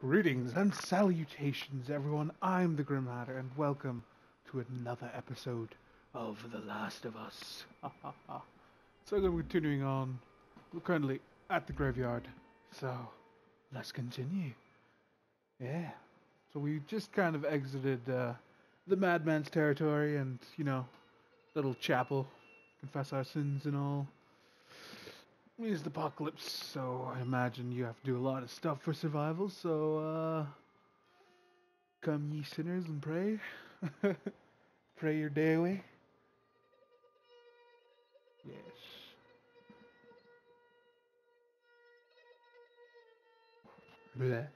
Greetings and salutations, everyone. I'm the Grim Hatter, and welcome to another episode of The Last of Us. so, I'm continuing on. We're currently at the graveyard, so let's continue. Yeah. So, we just kind of exited uh, the madman's territory and, you know, little chapel, confess our sins and all. It's the apocalypse, so I imagine you have to do a lot of stuff for survival, so, uh. Come, ye sinners, and pray. pray your day away. Yes. Bleh.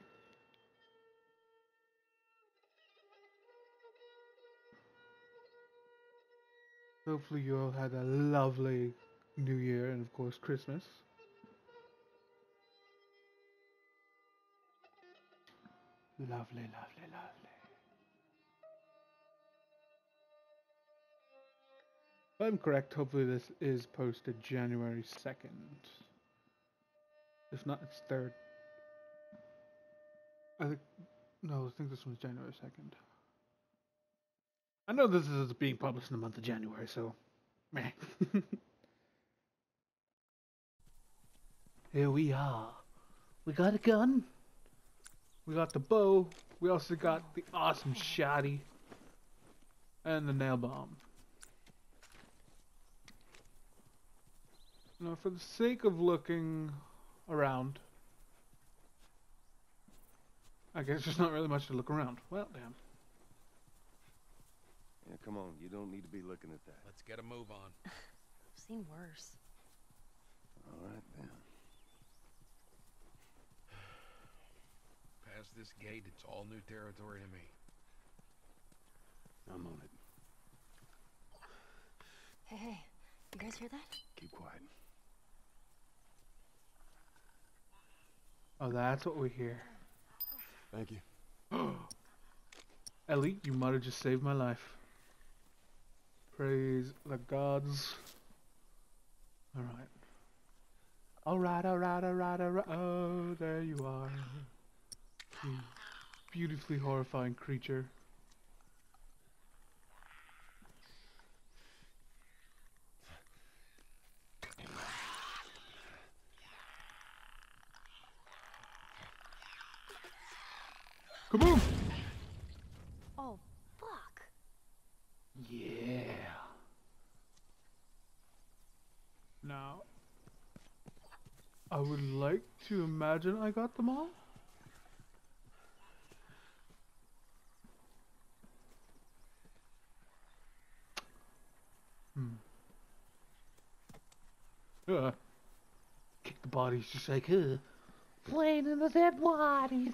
Hopefully, you all had a lovely New Year and, of course, Christmas. Lovely, lovely, lovely. If I'm correct, hopefully this is posted January 2nd. If not, it's 3rd. I think, no, I think this one's January 2nd. I know this is being published in the month of January, so meh. Here we are. We got a gun. We got the bow. We also got the awesome shotty. And the nail bomb. Now, for the sake of looking around, I guess there's not really much to look around. Well, damn. Yeah, come on. You don't need to be looking at that. Let's get a move on. I've seen worse. All right, then. Past this gate, it's all new territory to me. I'm on it. Hey, hey, you guys hear that? Keep quiet. Oh, that's what we hear. Thank you. Ellie, you might have just saved my life. Praise the gods. Alright. Alright, alright, alright, alright. Oh, there you are. You beautifully horrifying creature. Kaboom! Oh, fuck. Yeah. Now, I would like to imagine I got them all. Hmm. Uh, kick the bodies just like, uh, playing in the dead bodies.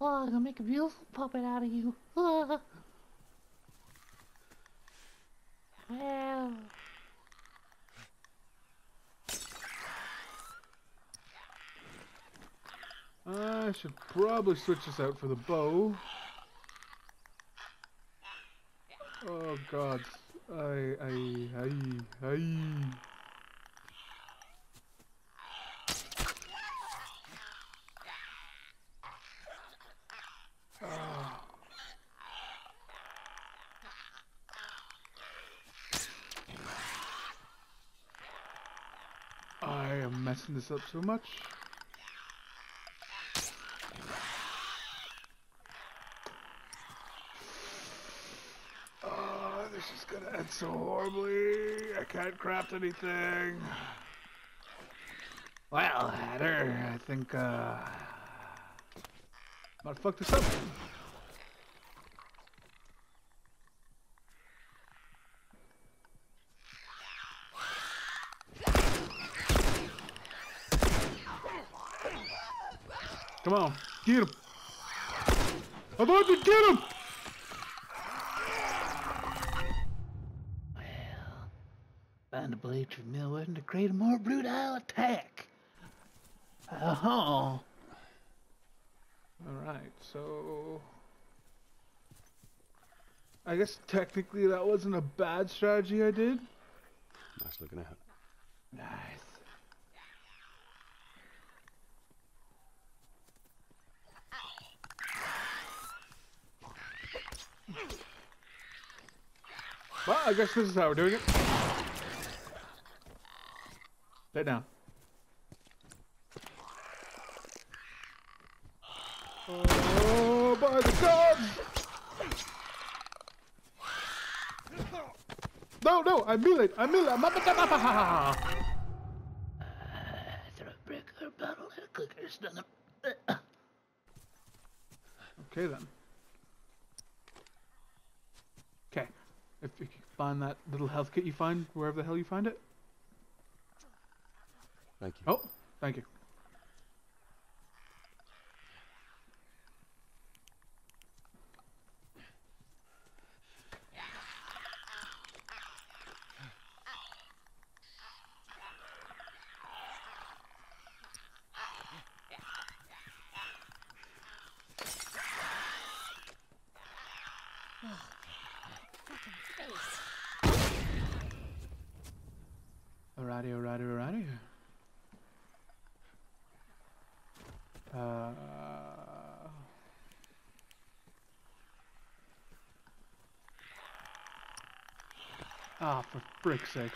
Oh, I'm gonna make a beautiful puppet out of you. Ah. Well. I should probably switch this out for the bow. Oh god. I I I I am messing this up so much. Oh, this is gonna end so horribly. I can't craft anything. Well, Hatter, I think, uh... Might fuck this up. Come on, get him. I'm about to get him. Well, find a blade for Millwood to create a more brutal attack. Uh huh. All right, so I guess technically that wasn't a bad strategy I did. Nice looking out. Nice. I guess this is how we're doing it. Lay down. Oh, by the gods! No, no, I melee, I melee, I'm up, up, up, up, up, up. Okay then. Okay, if you can find that little health kit you find wherever the hell you find it. Thank you. Oh, thank you. Fucking face. Alrighty, alrighty, alrighty. Uh, frick's sake.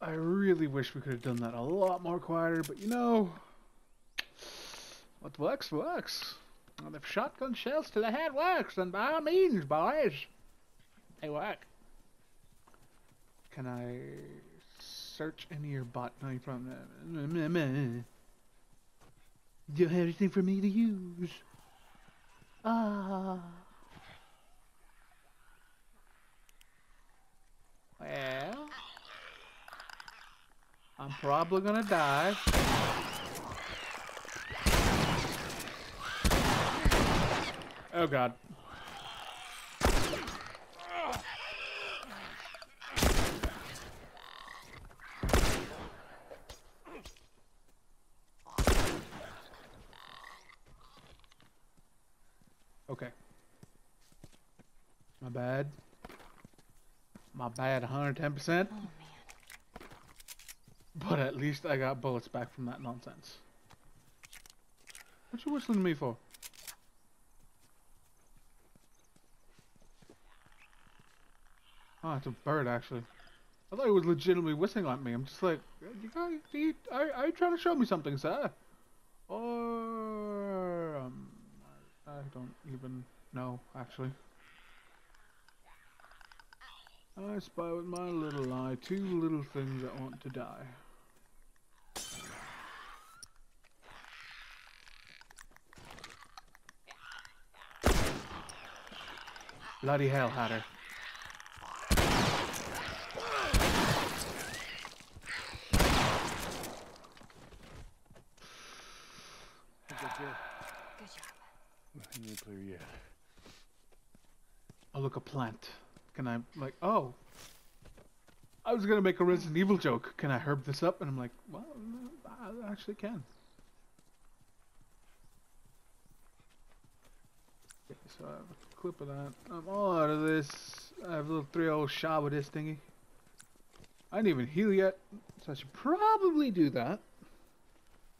I really wish we could have done that a lot more quieter, but you know, what works, works. And if shotgun shells to the head works, then by all means, boys, they work. Can I search any of your bot? No, you probably. Do you have anything for me to use? Ah. Well. I'm probably gonna die. Oh god. Okay. My bad. My bad 110%. Oh man. But at least I got bullets back from that nonsense. What you whistling to me for? Oh, it's a bird actually. I thought he was legitimately whistling at me. I'm just like, you guys, do you, are, are you trying to show me something, sir? Or um, I I don't even know actually. I spy with my little eye two little things that want to die. Bloody hell, Hatter. Is that good? Good job. You ain't clear yet. Oh, look, a plant. Can I, like, oh. I was gonna make a Resident Evil joke. Can I herb this up? And I'm like, well, I actually can. Okay, so I have a clip of that. I'm all out of this. I have a little three old shot with this thingy. I didn't even heal yet, so I should probably do that.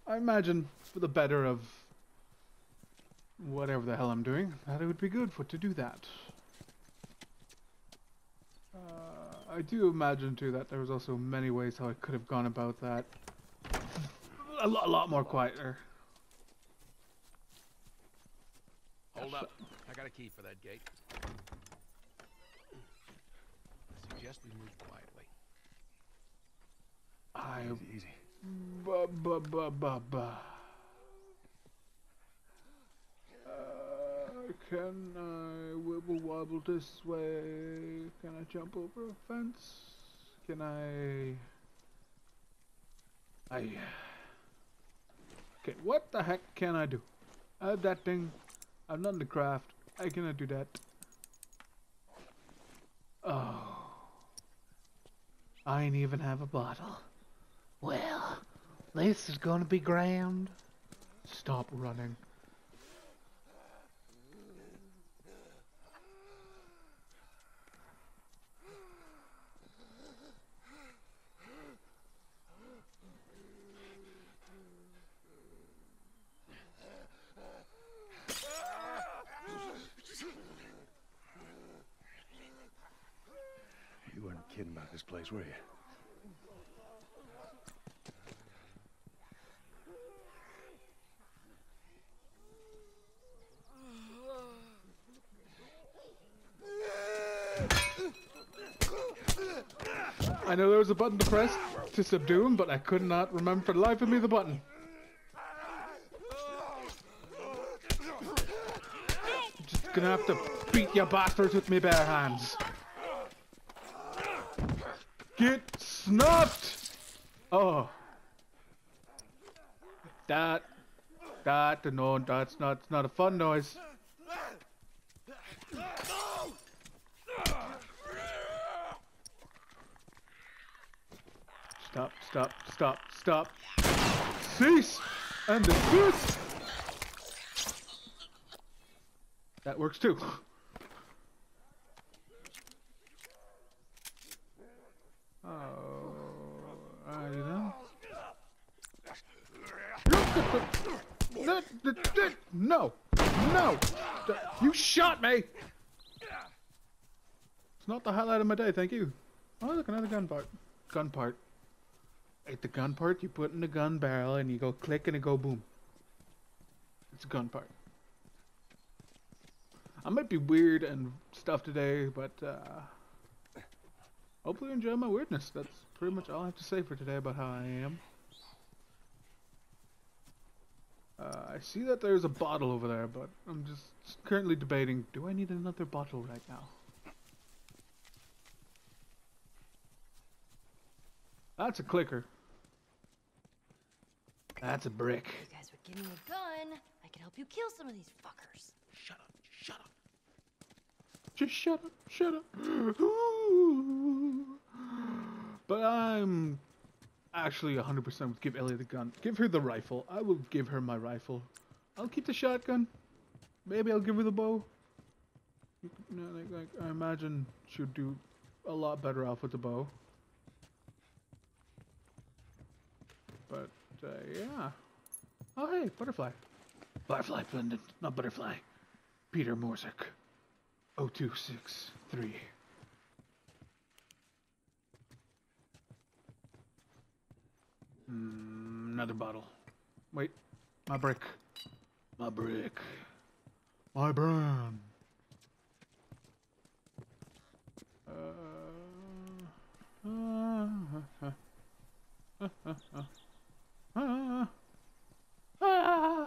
I imagine for the better of whatever the hell I'm doing, that it would be good for to do that. Uh, I do imagine too that there was also many ways how I could have gone about that. A lot, a lot more quieter. Hold up. I got a key for that gate. I suggest we move quietly. I Easy, easy. ba ba ba ba ba. Uh, can uh, I wibble wobble this way? Can I jump over a fence? Can I? I. Okay, what the heck can I do? I have that thing. I've done the craft. I cannot do that. Oh. I ain't even have a bottle. Well, this is gonna be grand. Stop running. You weren't kidding about this place, were you? I know there was a button to press to subdue him, but I could not remember for the life of me the button. Just gonna have to beat you bastards with me bare hands. Get snuffed! Oh. That, that, no, that's not, it's not a fun noise. Stop, stop, stop, stop. Cease and desist! That works too. Oh, uh, you know. No, no, you shot me. It's not the highlight of my day, thank you. Oh, look, another gun part. Gun part. At the gun part, you put in the gun barrel and you go click and it go boom. It's a gun part. I might be weird and stuff today, but uh, hopefully you enjoy my weirdness. That's pretty much all I have to say for today about how I am. Uh, I see that there's a bottle over there, but I'm just currently debating, do I need another bottle right now? That's a clicker. That's a brick. You guys would give me a gun. I could help you kill some of these fuckers. Shut up. Shut up. Just shut up, shut up. But I'm actually 100% would give Ellie the gun. Give her the rifle. I will give her my rifle. I'll keep the shotgun. Maybe I'll give her the bow. You know, like, like, I imagine she'll do a lot better off with the bow. But, uh, yeah. Oh, hey, butterfly. Butterfly, Blendon, not butterfly. Peter Morsick. 0263. Mm, another bottle. Wait, my brick. My brick. My brand. Uh, uh, uh, uh, uh, uh, uh, uh.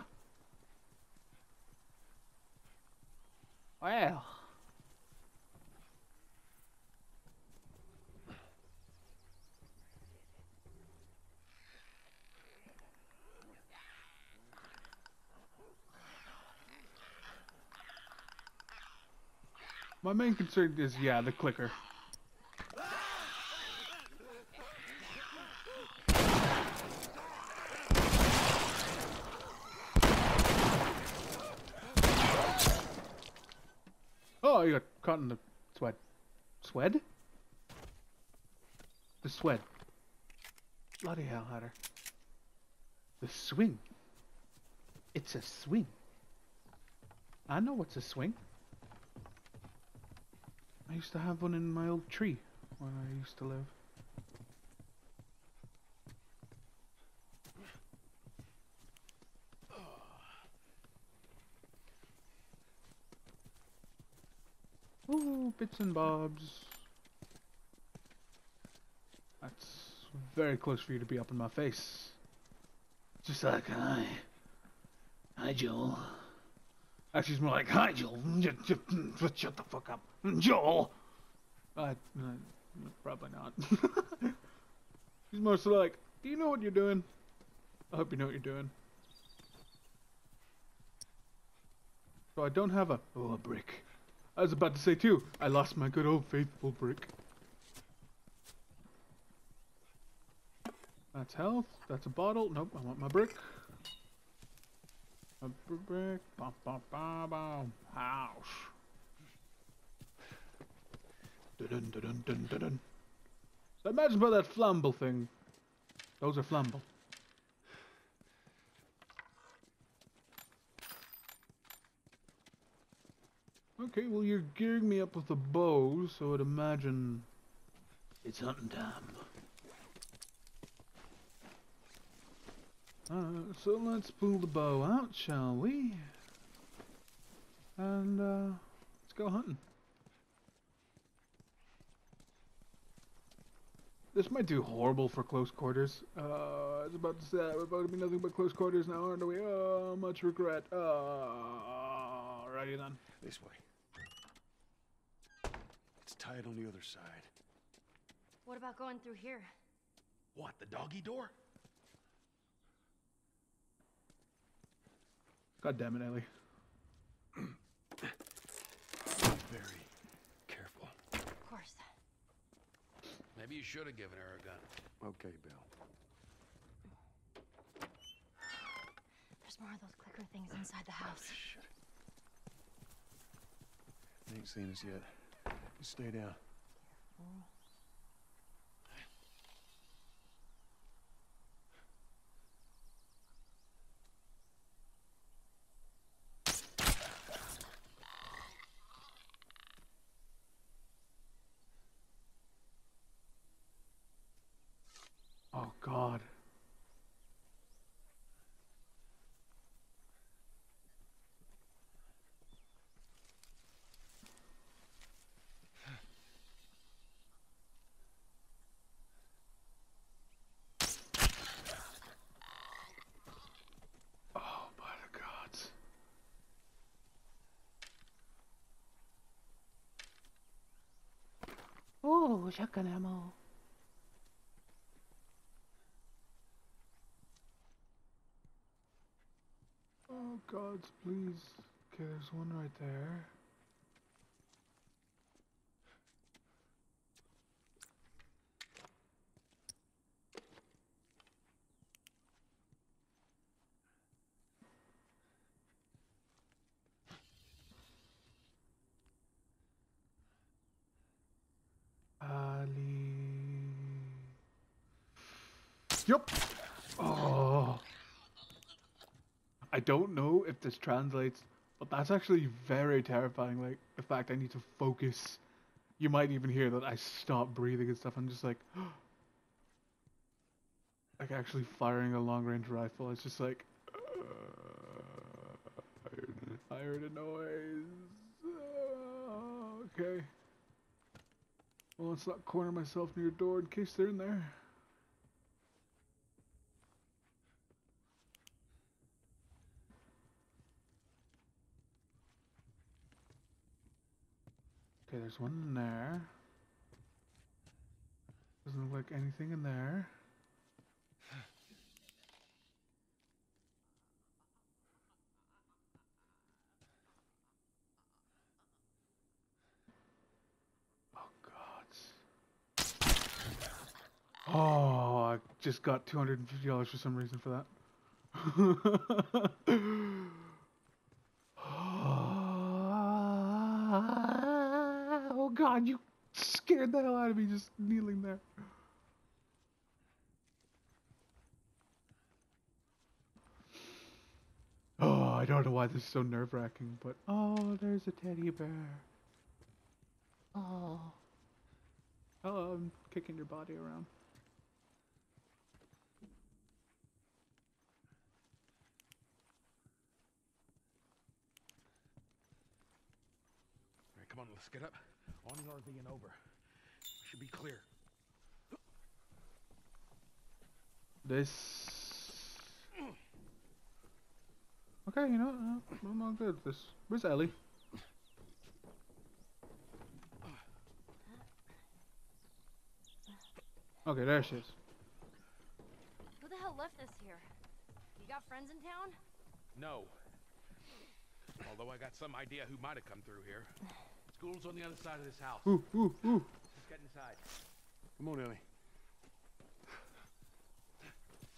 Well. My main concern is, yeah, the clicker. Oh, you got caught in the sweat. Swed? The swed. Bloody hell, Hatter. The swing. It's a swing. I know what's a swing. I used to have one in my old tree where I used to live. Ooh, bits and bobs. That's very close for you to be up in my face. Just like I. Hi, Joel. Actually, it's more like, hi, Joel. Just, just, just shut the fuck up. Joel! Uh, probably not. He's more so like, do you know what you're doing? I hope you know what you're doing. So I don't have a, oh, a brick. I was about to say too, I lost my good old faithful brick. That's health, that's a bottle, nope, I want my brick. A br- brick, bum bum bum bum, house. Dun dun dun dun dun dun. So imagine about that flamble thing. Those are flamble. Okay, well you're gearing me up with a bow, so I'd imagine It's hunting time. Uh, so let's pull the bow out, shall we? And uh, let's go hunting. This might do horrible for close quarters. Uh, I was about to say we're about to be nothing but close quarters now, aren't we? Oh, much regret. Uh, alrighty then. This way. It's tied on the other side. What about going through here? What, the doggy door? God damn it, Ellie. Very careful. Of course. Maybe you should have given her a gun. Okay, Bill. There's more of those clicker things inside the house. Shit. They ain't seen us yet. Just stay down. Oh God. Oh, by the gods. Oh, gods, please. Okay, there's one right there. Ali. Yup. Oh. I don't know if this translates, but that's actually very terrifying. Like the fact I need to focus. You might even hear that I stop breathing and stuff. I'm just like, like actually firing a long range rifle. It's just like, I heard- I heard a noise. Uh, okay. Well, let's not corner myself near a door in case they're in there. Okay, there's one in there. Doesn't look like anything in there. Oh God. Oh, I just got two hundred and fifty dollars for some reason for that. oh God, you scared the hell out of me just kneeling there. Oh, I don't know why this is so nerve wracking, but oh, there's a teddy bear. Oh. Oh, I'm kicking your body around. All right, come on, let's get up. On the RV and over. We should be clear. This. Okay, you know, what, uh, I'm all good with this. Where's Ellie? Okay, there she is. Who the hell left this here? You got friends in town? No. Although I got some idea who might have come through here. School's on the other side of this house. Ooh, ooh, ooh. Let's get inside. Come on, Ellie.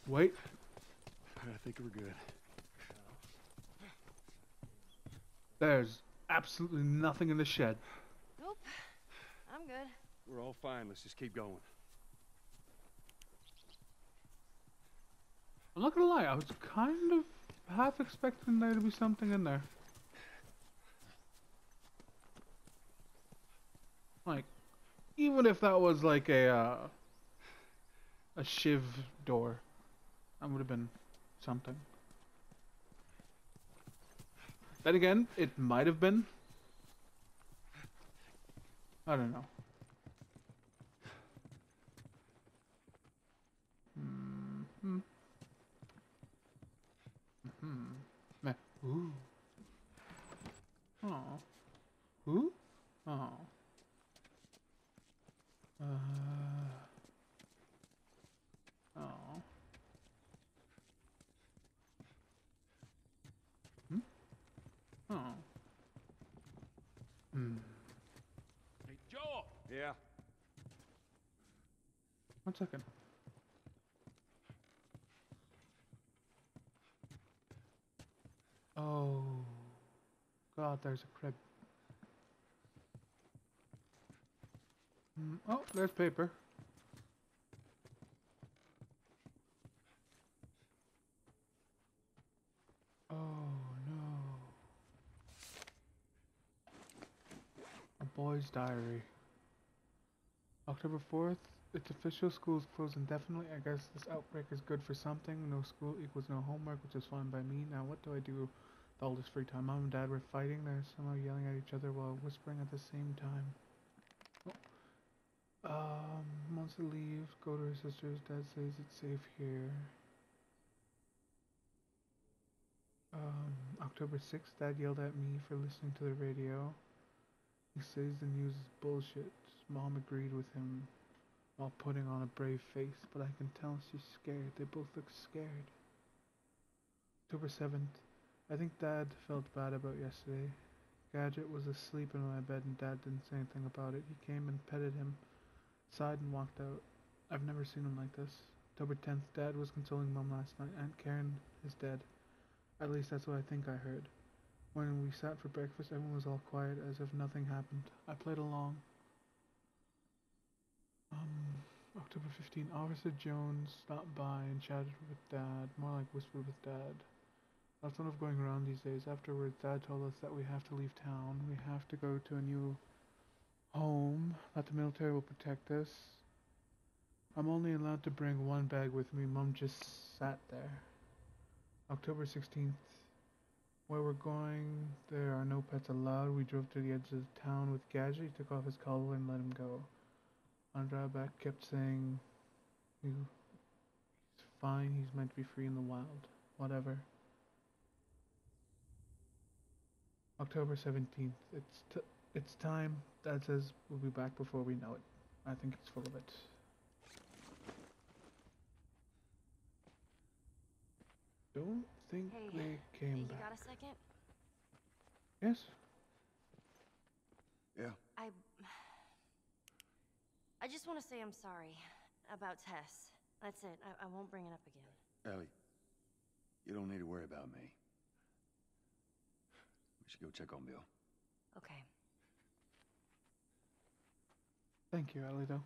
Wait. I think we're good. There's absolutely nothing in the shed. Nope. I'm good. We're all fine. Let's just keep going. I'm not gonna lie, I was kind of half expecting there to be something in there. Like, even if that was like a uh, a shiv door, that would have been something. Then again, it might have been. I don't know. Hmm. Hmm. Meh. Ooh. Oh. Who? Oh. Uh. Oh. Hmm? Oh. Hmm. Hey, Joel! Yeah. One second. Oh. God, there's a crib. Hmm, Oh, there's paper. Oh no. A boy's diary. October 4th. It's official. School's closed indefinitely. I guess this outbreak is good for something. No school equals no homework, which is fine by me. Now, what do I do with all this free time? Mom and Dad were fighting. They're somehow yelling at each other while whispering at the same time. Um, wants to leave. Go to her sister's. Dad says it's safe here. Um, October 6th, Dad yelled at me for listening to the radio. He says the news is bullshit. Mom agreed with him while putting on a brave face, but I can tell she's scared. They both look scared. October 7th, I think Dad felt bad about yesterday. Gadget was asleep in my bed and Dad didn't say anything about it. He came and petted him, sighed and walked out. I've never seen him like this. October 10th, Dad was consoling Mom last night. Aunt Karen is dead. At least that's what I think I heard. When we sat for breakfast, everyone was all quiet as if nothing happened. I played along. Um, October 15th, Officer Jones stopped by and chatted with Dad, more like whispered with Dad. That's one of going around these days. Afterwards, Dad told us that we have to leave town. We have to go to a new home, that the military will protect us. I'm only allowed to bring one bag with me. Mom just sat there. October 16th, where we're going, there are no pets allowed. We drove to the edge of the town with Gadget. He took off his collar and let him go. Drive back, kept saying, he, he's fine, he's meant to be free in the wild. Whatever. October 17th, it's, t- it's time. Dad says we'll be back before we know it. I think it's full of it. Don't think Hey, they came you back. got a second? Yes? Yeah. I. I just want to say I'm sorry about Tess. That's it. I, I won't bring it up again. Ellie, you don't need to worry about me. We should go check on Bill. Okay. Thank you, though.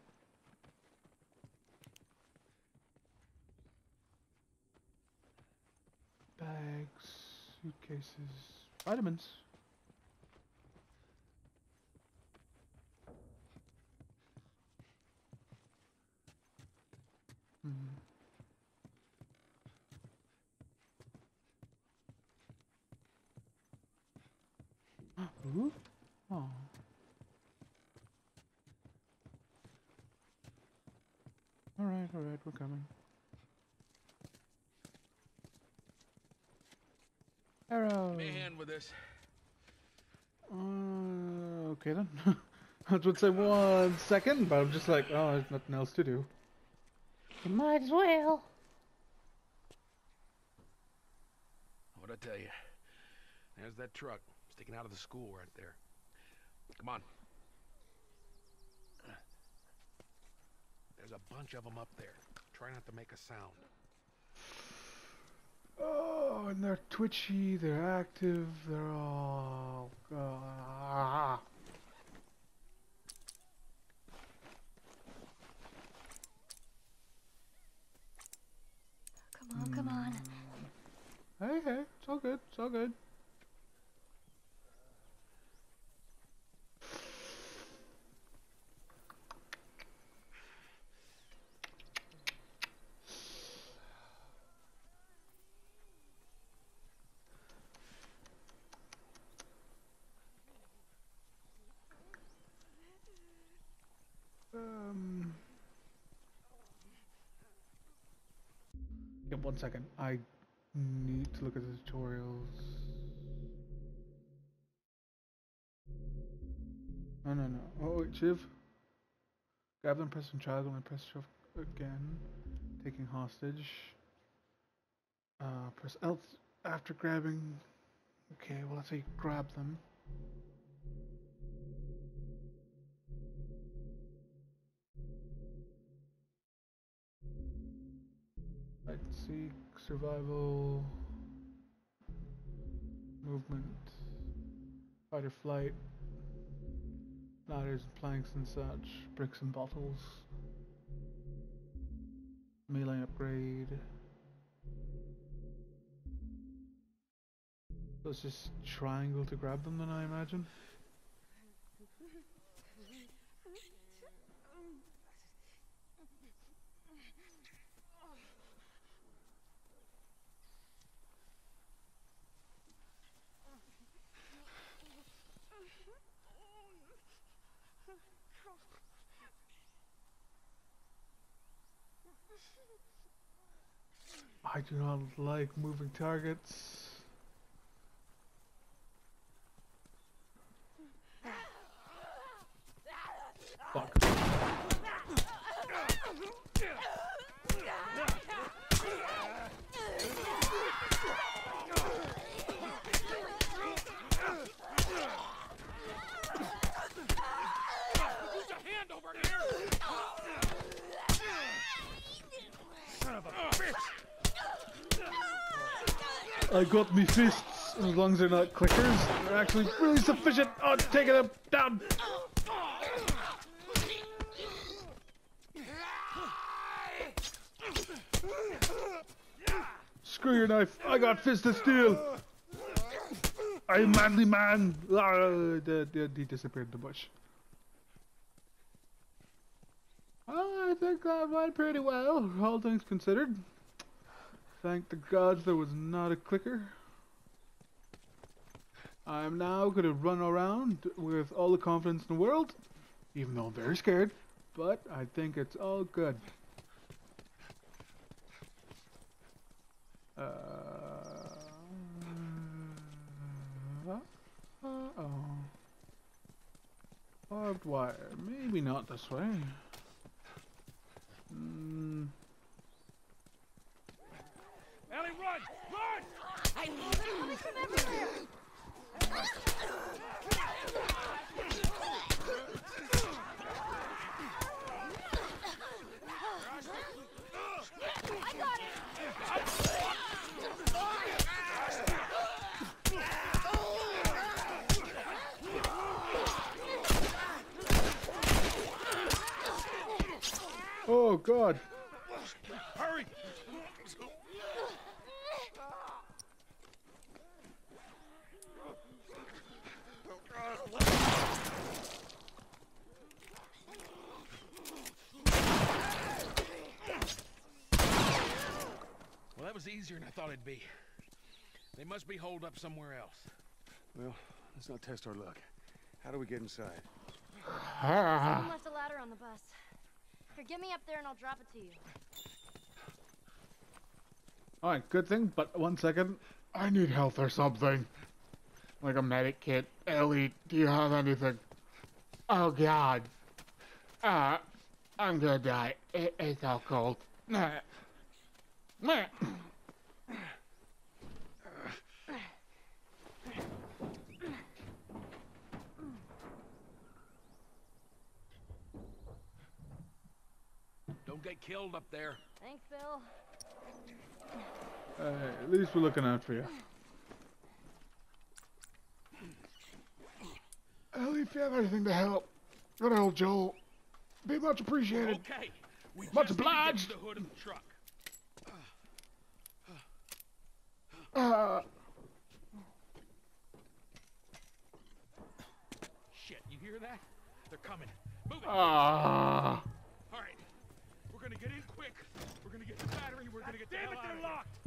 Bags, suitcases, vitamins. Hmm. Ooh. Oh. Alright, alright, we're coming. Arrow! Give me a hand with this. Uh, okay then. I was would say one second, but I'm just like, oh, there's nothing else to do. You might as well. What'd I tell you? There's that truck sticking out of the school right there. Come on. There's a bunch of them up there. Try not to make a sound. Oh, and they're twitchy, they're active, they're all. ah. good. It's all good. Um, Give one second. I need to look at the tutorials. No, no, no. Oh, wait, Shiv. Grab them, press and child, and press shift again. Taking hostage. Uh, press L after grabbing. Okay, well, let's say grab them. Let's see, survival, movement, fight or flight, ladders, and planks and such, bricks and bottles, melee upgrade. So it's just triangle to grab them then I imagine? I do not like moving targets. Fuck. Who's a hand over here? Son of a bitch! Fists. As long as they're not clickers, they're actually really sufficient. Oh, taking them down. Screw your knife. I got fist of steel. I'm manly man. Ah, he disappeared in the bush. Oh, I think that went pretty well, all things considered. Thank the gods there was not a clicker. I'm now going to run around with all the confidence in the world, even though I'm very scared, but I think it's all good. Uh, uh-oh. Barbed wire. Maybe not this way. Mm, Ellie, run! Run! oh god. Hurry! Well, that was easier than I thought it'd be. They must be holed up somewhere else. Well, let's not test our luck. How do we get inside? Someone left a ladder on the bus. Here, get me up there and I'll drop it to you. Alright, good thing, but one second. I need health or something. Like a medic kit. Ellie, do you have anything? Oh god. Uh, I'm gonna die. It, it's all cold. Meh. Meh. Don't get killed up there. Thanks, Bill. Uh, at least we're looking out for you. Ellie, if you have anything to help, good old Joel. Be much appreciated. Okay. We Much just need to obliged. to the hood of the truck. Uh, Shit, you hear that? They're coming. Move it. ah. All right. We're gonna get in quick. We're gonna get the battery. We're gonna get the hell out of here. locked.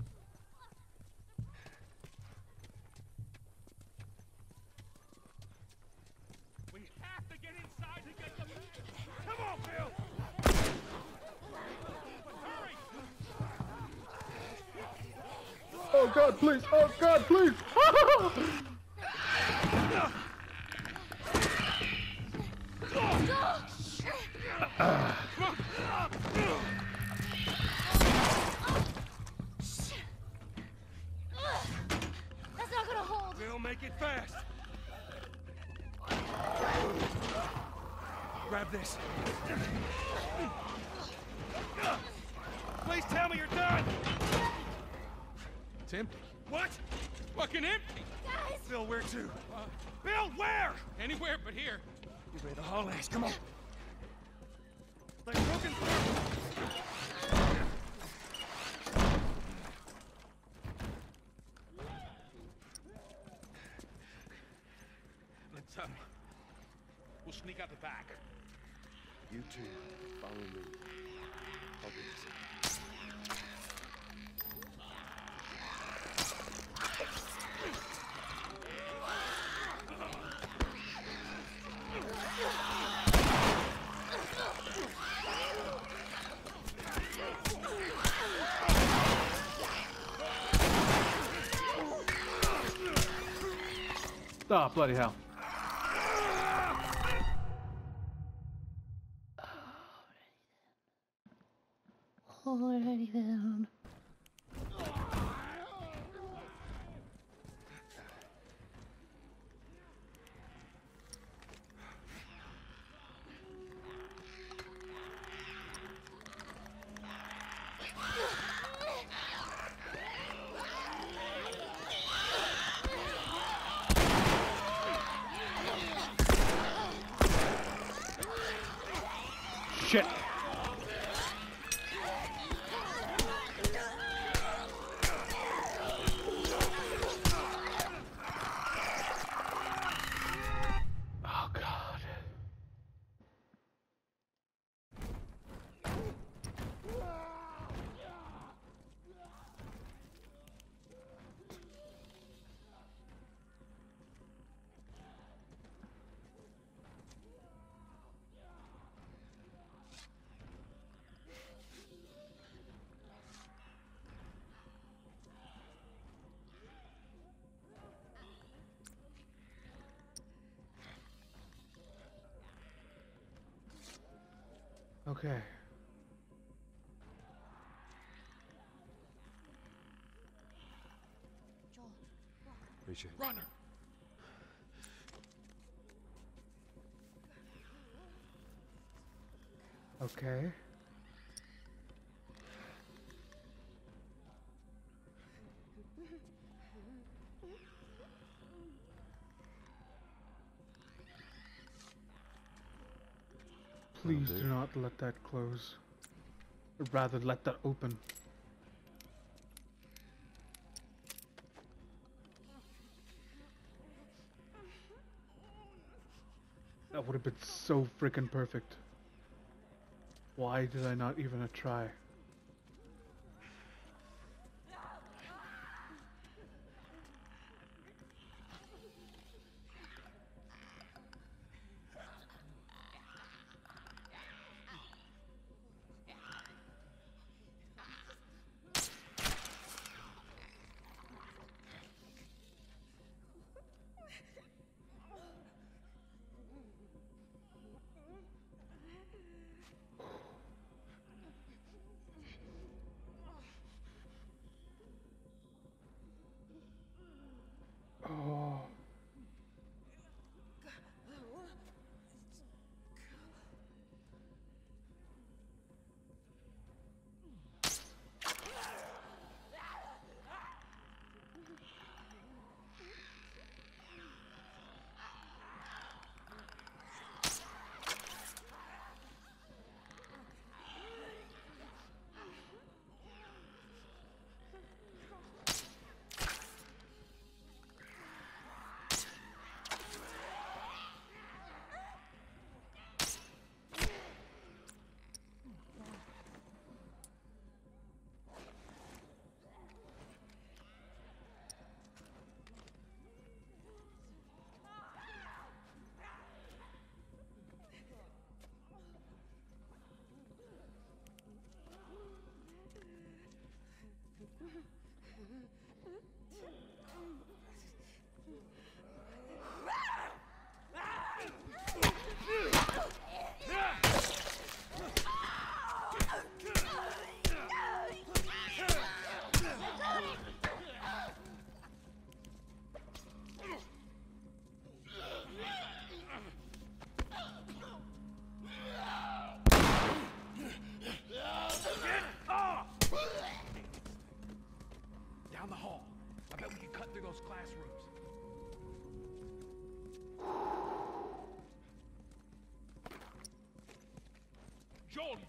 We have to get inside to get the. Come on, Bill. Hurry! God, please! Oh God, please! That's make it fast. Grab this. Please tell me you're done. It's empty. What? Fucking empty. Guys! Bill, where to? Bill, where? Anywhere but here. Give me the hallways. Come on. They've broken through. Let's um. We'll sneak out the back. You two, follow me. I'll do this. Ah, bloody hell. Okay. Joel, Reach it. Runner. Okay. Let that close. Or rather, let that open. That would have been so freaking perfect. Why did I not even try?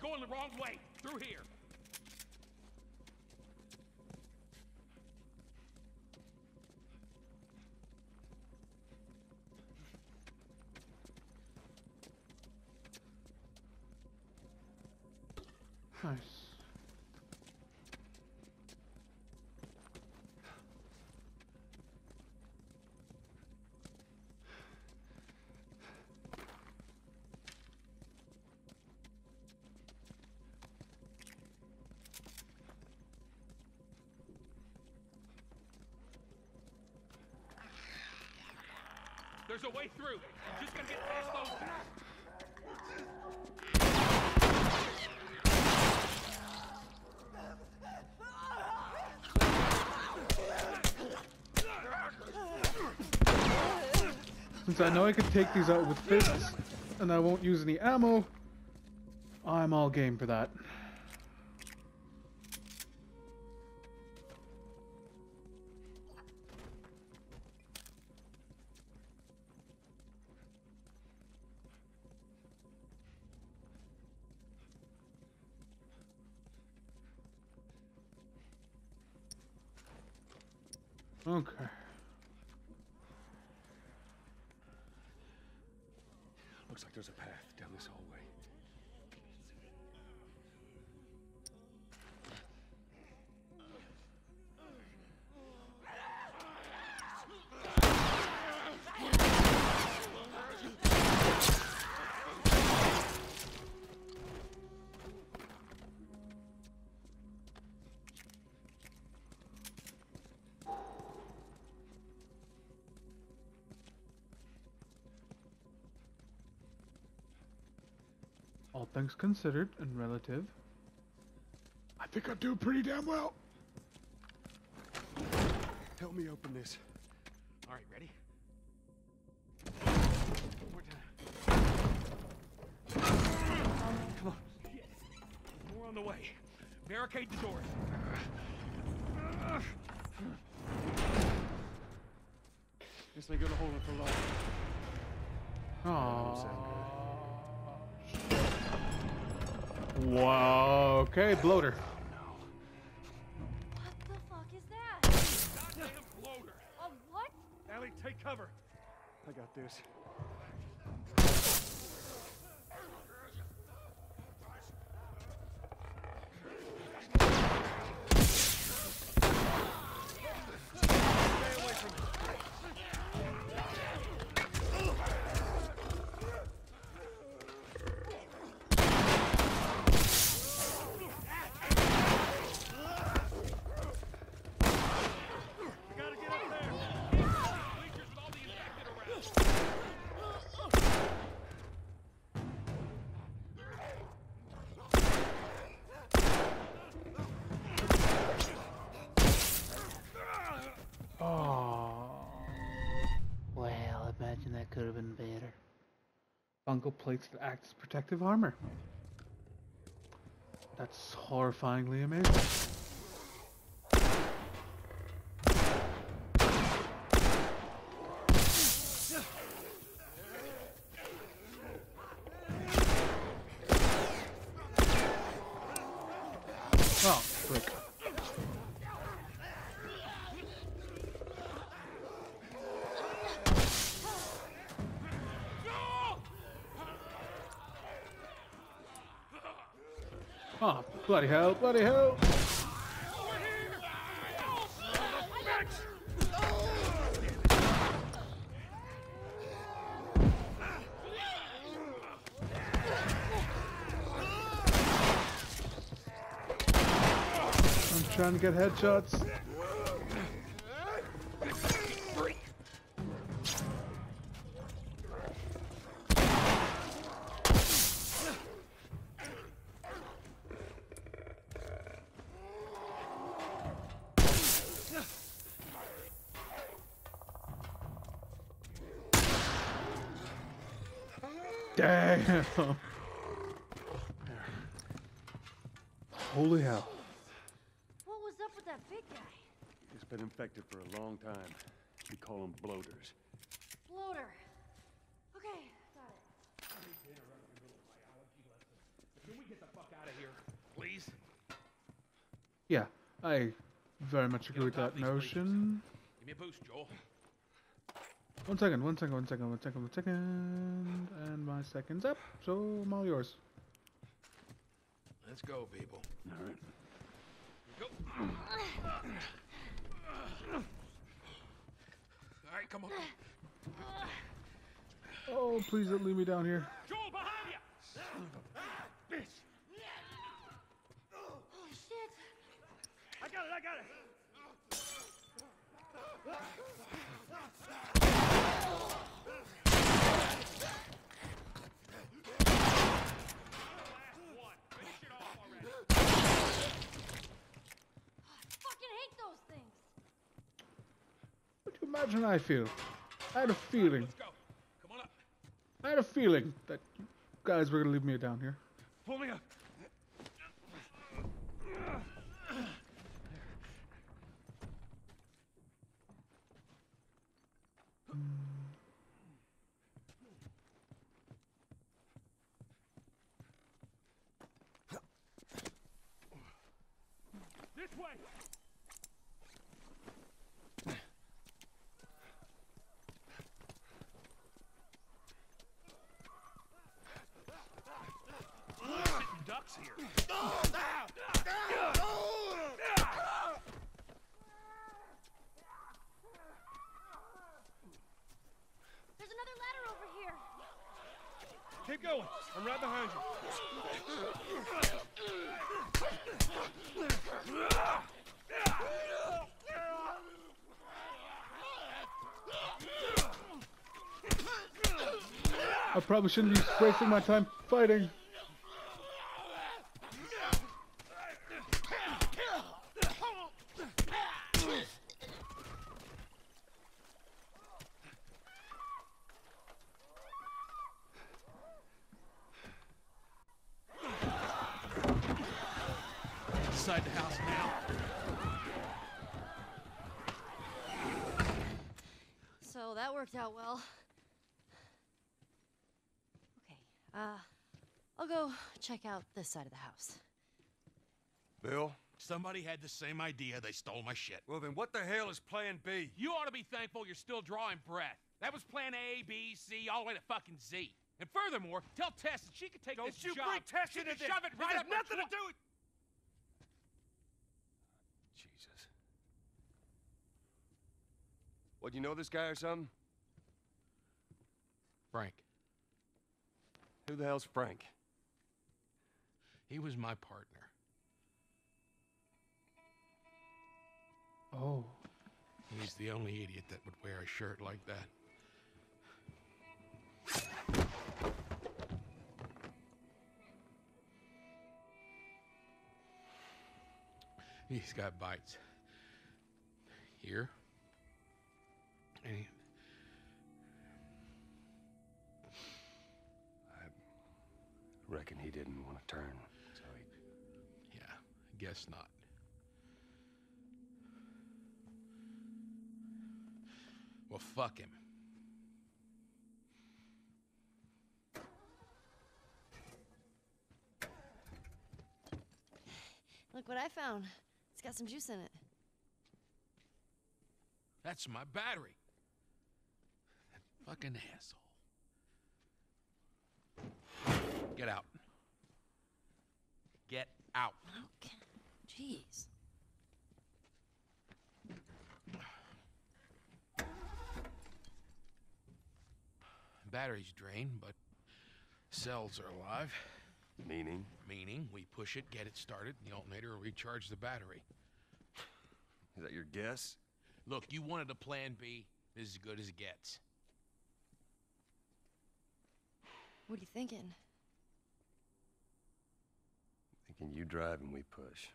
Going the wrong way. Through here. There's a way through. You just gotta get past those guys. Since I know I can take these out with fists, and I won't use any ammo, I'm all game for that. Things considered and relative, I think I'm doing pretty damn well. Help me open this. All right, ready? One more time. Come on. There's more on the way. Barricade the doors. This ain't gonna hold it for long. Aww. Wow. Okay, bloater. What the fuck is that? Goddamn bloater. A what? Ellie, take cover. I got this. Stay away from it. You gotta get up there. Bleachers with all the infected around. Oh. Well, imagine that could have been better. Plates that act as protective armor. That's horrifyingly amazing. Oh, frick. Oh, bloody hell, bloody hell. I'm trying to get headshots. Holy hell. What was up with that big guy? He's been infected for a long time. We call them bloaters. Bloater. Okay, got it. Can we get the fuck out of here, please? Yeah, I very much agree with that notion. Give me a boost, George. One second, one second, one second, one second, one second. And my second's up, so I'm all yours. Let's go, people. All right. Go. All right, come on. Oh, please don't leave me down here. Joel, behind you! Bitch! Oh, shit! I got it, I got it! Fucking hate those things! What do you imagine I feel? I had a feeling. Let's go. Come on up. I had a feeling that you guys were gonna leave me down here. Pull me up. This way. Ducks here. There's another ladder over here! Keep going. I'm right behind you. I probably shouldn't be wasting my time fighting. Inside the house now. So that worked out well. Okay, uh, I'll go check out this side of the house. Bill? Somebody had the same idea. They stole my shit. Well, then what the hell is plan B? You ought to be thankful you're still drawing breath. That was plan A, B, C, all the way to fucking Z. And furthermore, tell Tess that she could take Don't this you job. bring Tess she into could this. shove it right has up nothing to do with... Jesus. What, you know this guy or something? Frank, Who the hell's Frank? he was my partner. Oh. He's the only idiot that would wear a shirt like that. He's got bites. Here. And he- I reckon he didn't want to turn, so he... yeah, I guess not. Well, fuck him. Look what I found. It's got some juice in it. That's my battery. That fucking asshole. Get out. Get out. Okay. Jeez. Battery's drained, but cells are alive. Meaning? Meaning, we push it, get it started, and the alternator will recharge the battery. Is that your guess? Look, you wanted a plan B. This is as good as it gets. What are you thinking? Thinking you drive and we push.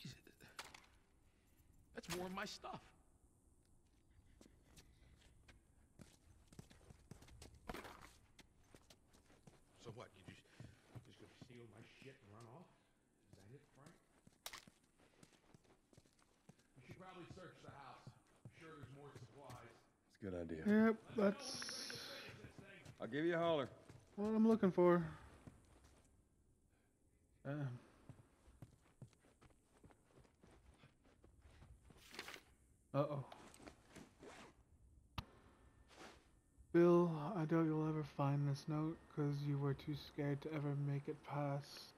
Jesus. That's more of my stuff. So what? You just just gonna steal my shit and run off? Is that it, Frank? You should probably search the house. I'm sure there's more supplies. It's a good idea. Yep, that's I'll give you a holler. what I'm looking for. Um. Uh-oh. Bill, I doubt you'll ever find this note because you were too scared to ever make it past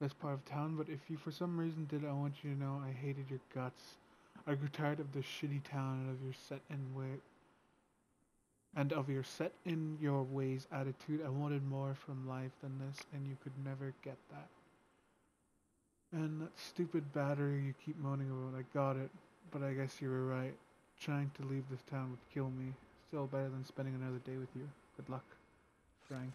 this part of town, but if you for some reason did, I want you to know I hated your guts. I grew tired of this shitty town and of your set in way and of your set in your ways attitude. I wanted more from life than this, and you could never get that. And that stupid battery you keep moaning about, I got it, but I guess you were right. Trying to leave this town would kill me. Still better than spending another day with you. Good luck, Frank.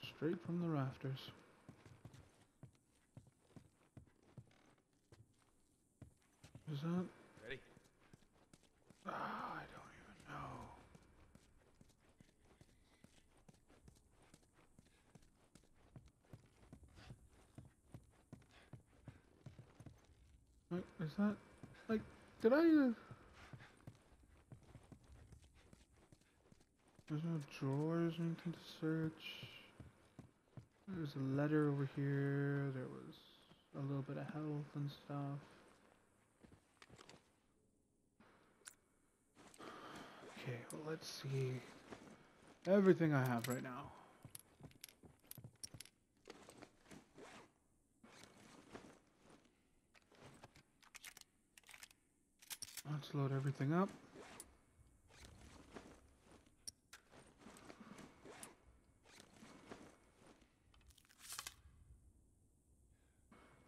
Just straight from the rafters. Is that? Ready? Ah, I don't even know. Wait, is that like? Did I? Uh, there's no drawers or anything to search. There's a letter over here. There was a little bit of health and stuff. Okay, well, let's see. Everything I have right now. Let's load everything up.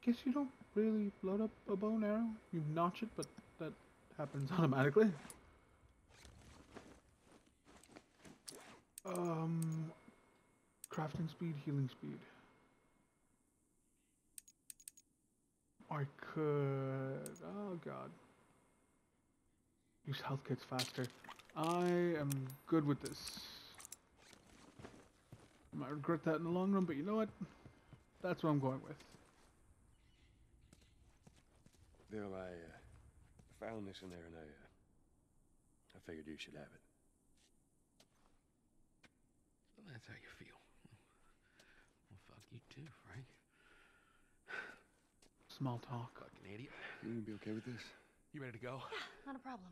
Guess you don't really load up a bow and arrow. You notch it, but that happens automatically. Um, crafting speed, healing speed. I could. Oh god. Use health kits faster. I am good with this. I might regret that in the long run, but you know what? That's what I'm going with. Bill, I uh, found this in there, and I, uh, I figured you should have it. Well, that's how you feel. Well, fuck you too, Frank. Small talk. Fucking idiot. You gonna be okay with this? You ready to go? Yeah, not a problem.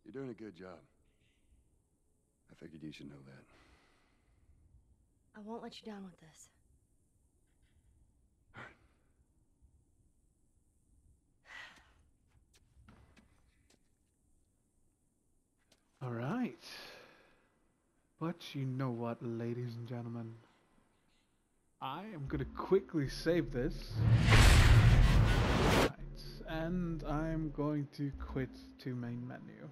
You're doing a good job. I figured you should know that. I won't let you down with this. All right. But you know what, ladies and gentlemen? I am going to quickly save this. Right. And I'm going to quit to main menu.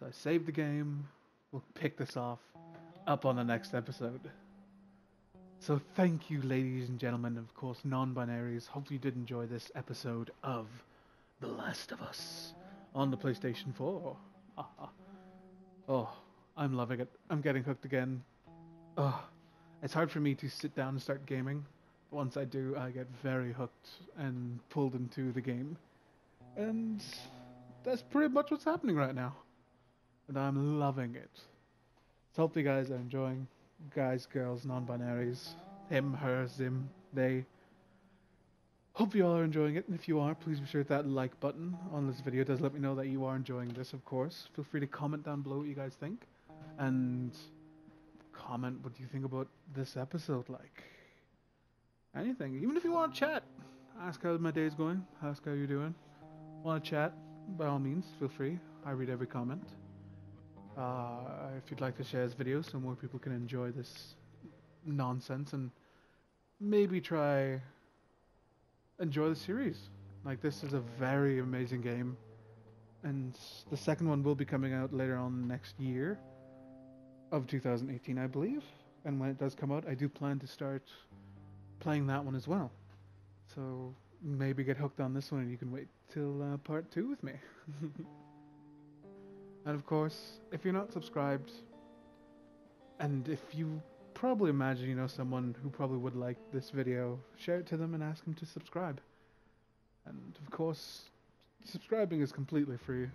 So I save the game. We'll pick this off up on the next episode. So thank you, ladies and gentlemen, of course, non-binaries. Hope you did enjoy this episode of The Last of Us on the PlayStation 4. oh, I'm loving it. I'm getting hooked again. Oh, it's hard for me to sit down and start gaming. Once I do, I get very hooked and pulled into the game. And that's pretty much what's happening right now. And I'm loving it. So hope you guys are enjoying. Guys, girls, non-binaries. Him, her, zim, they. Hope you all are enjoying it, and if you are, please be sure to hit that like button on this video. It does let me know that you are enjoying this, of course. Feel free to comment down below what you guys think. And comment what you think about this episode like. Anything. Even if you want to chat. Ask how my day's going. Ask how you're doing. Want to chat? By all means, feel free. I read every comment. Uh, if you'd like to share this video so more people can enjoy this nonsense and maybe try enjoy the series. Like this is a very amazing game, and the second one will be coming out later on next year of 2018, I believe. And when it does come out, I do plan to start playing that one as well. So maybe get hooked on this one, and you can wait till uh, part two with me. And of course, if you're not subscribed, and if you probably imagine you know someone who probably would like this video, share it to them and ask them to subscribe. And of course, subscribing is completely free.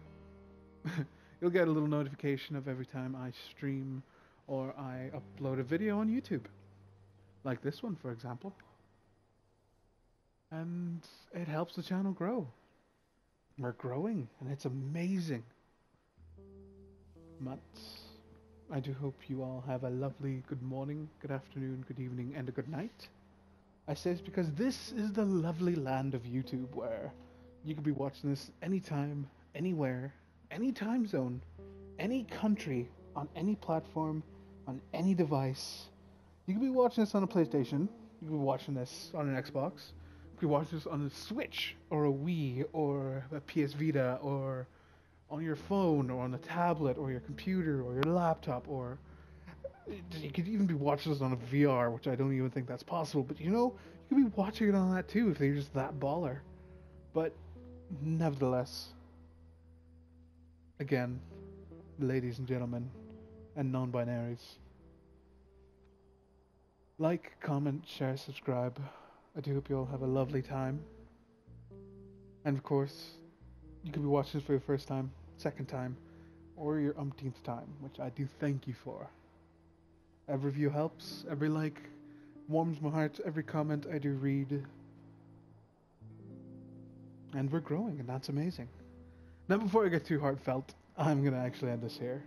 You'll get a little notification of every time I stream or I upload a video on YouTube. Like this one, for example. And it helps the channel grow. We're growing, and it's amazing. But I do hope you all have a lovely good morning, good afternoon, good evening, and a good night. I say this because this is the lovely land of YouTube where you could be watching this anytime, anywhere, any time zone, any country, on any platform, on any device. You could be watching this on a PlayStation, you could be watching this on an Xbox, you could be watching this on a Switch, or a Wii, or a PS Vita, or on your phone, or on a tablet, or your computer, or your laptop, or you could even be watching this on a VR, which I don't even think that's possible. But you know, you could be watching it on that too if they're just that baller. But nevertheless, again, ladies and gentlemen, and non-binaries, like, comment, share, subscribe. I do hope you all have a lovely time. And of course, you could be watching this for your first time, second time, or your umpteenth time, which I do thank you for. Every view helps, every like warms my heart, every comment I do read. And we're growing, and that's amazing. Now, before I get too heartfelt, I'm going to actually end this here.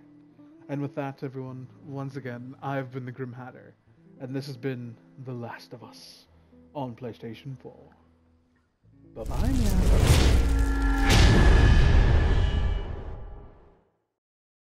And with that, everyone, once again, I've been the Grim Hatter, and this has been The Last of Us on PlayStation 4. Bye bye now.